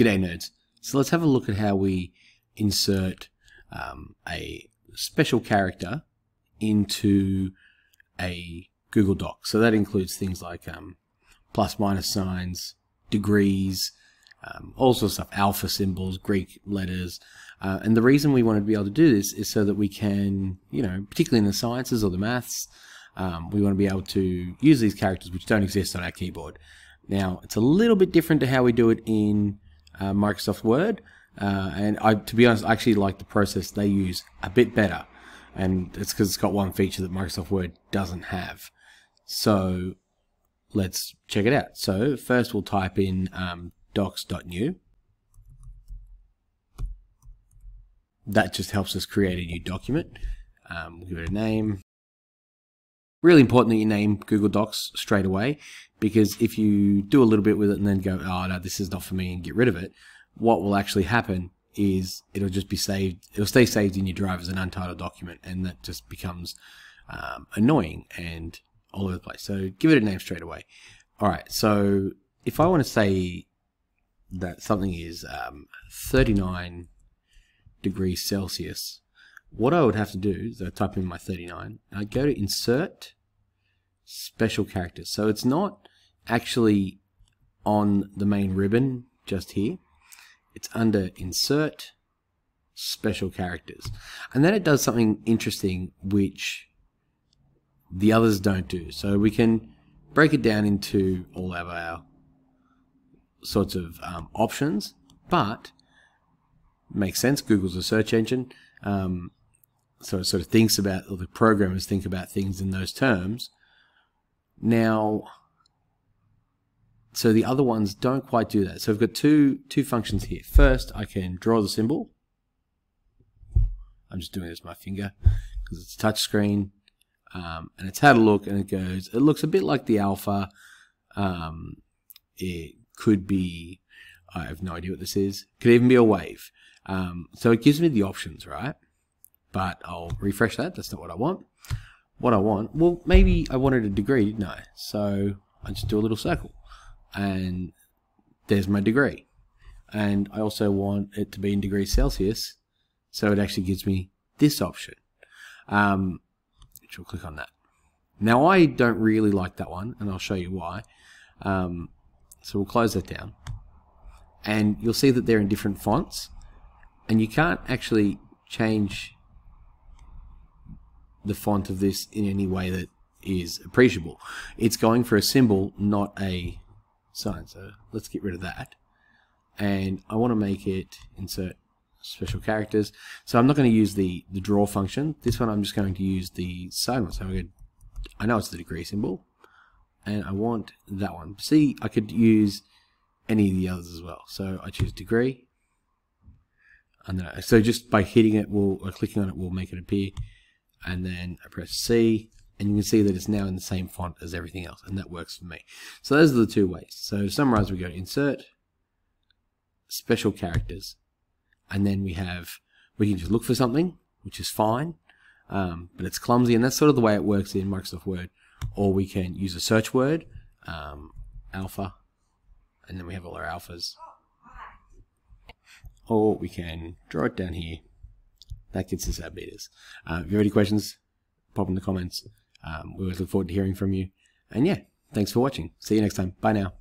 G'day nerds. So let's have a look at how we insert um, a special character into a Google Doc. So that includes things like um, plus minus signs, degrees, um, all sorts of stuff, alpha symbols, Greek letters. Uh, and the reason we wanted to be able to do this is so that we can, you know, particularly in the sciences or the maths, um, we want to be able to use these characters which don't exist on our keyboard. Now, it's a little bit different to how we do it in uh, Microsoft Word. Uh, and I, to be honest, I actually like the process they use a bit better. And it's because it's got one feature that Microsoft Word doesn't have. So let's check it out. So first we'll type in um, docs.new. That just helps us create a new document. Um, we'll give it a name. Really important that you name Google Docs straight away because if you do a little bit with it and then go, oh no, this is not for me and get rid of it, what will actually happen is it'll just be saved, it'll stay saved in your drive as an untitled document and that just becomes um, annoying and all over the place. So give it a name straight away. All right, so if I want to say that something is um, 39 degrees Celsius, what I would have to do is I type in my 39, I go to insert special characters. So it's not actually on the main ribbon just here. It's under insert special characters. And then it does something interesting which the others don't do. So we can break it down into all of our sorts of um, options, but makes sense. Google's a search engine, um, so it sort of thinks about, or the programmers think about things in those terms. Now, so the other ones don't quite do that. So I've got two two functions here. First, I can draw the symbol. I'm just doing this with my finger because it's touch screen. Um, and it's had a look and it goes, it looks a bit like the alpha. Um, it could be, I have no idea what this is. Could even be a wave. Um, so it gives me the options, right? But I'll refresh that. That's not what I want. What I want, well, maybe I wanted a degree, didn't I? So I just do a little circle and there's my degree. And I also want it to be in degrees Celsius. So it actually gives me this option. Um, which we'll click on that. Now I don't really like that one, and I'll show you why. Um, so we'll close that down. And you'll see that they're in different fonts, and you can't actually change the font of this in any way that is appreciable. It's going for a symbol, not a sign. So let's get rid of that. And I want to make it insert special characters. So I'm not going to use the, the draw function. This one I'm just going to use the sign one. So I'm going to, I know it's the degree symbol. And I want that one. See, I could use any of the others as well. So I choose degree. And then, so just by hitting it, will or clicking on it, will make it appear. And then I press C, and you can see that it's now in the same font as everything else, and that works for me. So those are the two ways. So to summarize, we go to Insert, Special Characters, and then we have we can just look for something, which is fine, um, but it's clumsy, and that's sort of the way it works in Microsoft Word. Or we can use a search word, um, alpha, and then we have all our alphas. Or we can draw it down here. That gets us our betas. Uh, if you have any questions, pop in the comments. Um, we always look forward to hearing from you. And yeah, thanks for watching. See you next time. Bye now.